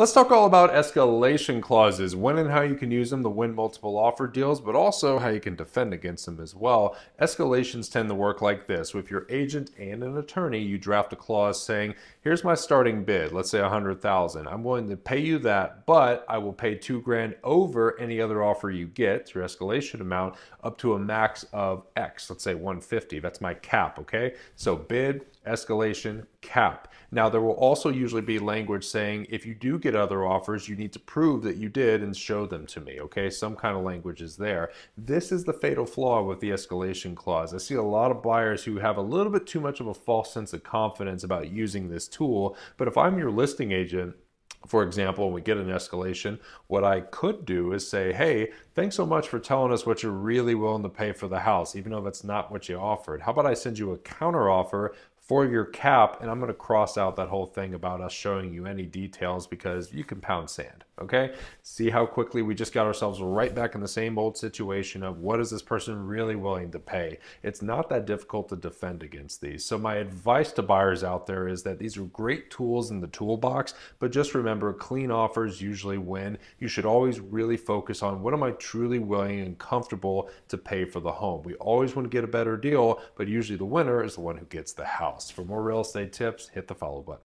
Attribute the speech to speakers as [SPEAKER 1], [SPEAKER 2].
[SPEAKER 1] Let's talk all about escalation clauses, when and how you can use them to win multiple offer deals, but also how you can defend against them as well. Escalations tend to work like this. With your agent and an attorney, you draft a clause saying, here's my starting bid, let's say 100,000. I'm willing to pay you that, but I will pay 2 grand over any other offer you get, your escalation amount, up to a max of X, let's say 150. That's my cap, okay? So bid, escalation, cap. Now, there will also usually be language saying if you do get other offers, you need to prove that you did and show them to me, okay? Some kind of language is there. This is the fatal flaw with the escalation clause. I see a lot of buyers who have a little bit too much of a false sense of confidence about using this tool, but if I'm your listing agent, for example, when we get an escalation, what I could do is say, hey, thanks so much for telling us what you're really willing to pay for the house, even though that's not what you offered. How about I send you a counter offer for your cap, and I'm going to cross out that whole thing about us showing you any details because you can pound sand, okay? See how quickly we just got ourselves right back in the same old situation of what is this person really willing to pay? It's not that difficult to defend against these. So my advice to buyers out there is that these are great tools in the toolbox, but just remember clean offers usually win. You should always really focus on what am I truly willing and comfortable to pay for the home. We always want to get a better deal, but usually the winner is the one who gets the For more real estate tips, hit the follow button.